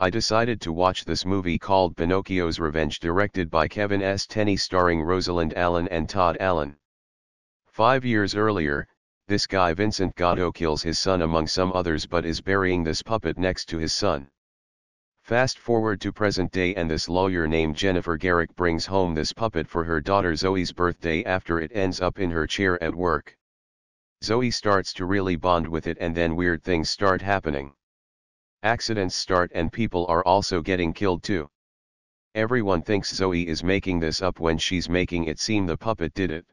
I decided to watch this movie called Pinocchio's Revenge directed by Kevin S. Tenney starring Rosalind Allen and Todd Allen. Five years earlier, this guy Vincent Gatto kills his son among some others but is burying this puppet next to his son. Fast forward to present day and this lawyer named Jennifer Garrick brings home this puppet for her daughter Zoe's birthday after it ends up in her chair at work. Zoe starts to really bond with it and then weird things start happening. Accidents start and people are also getting killed too. Everyone thinks Zoe is making this up when she's making it seem the puppet did it.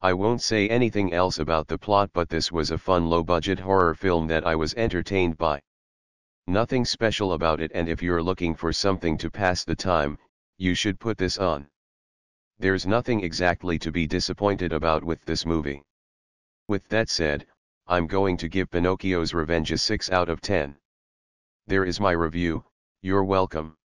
I won't say anything else about the plot but this was a fun low-budget horror film that I was entertained by. Nothing special about it and if you're looking for something to pass the time, you should put this on. There's nothing exactly to be disappointed about with this movie. With that said, I'm going to give Pinocchio's Revenge a 6 out of 10. There is my review, you're welcome.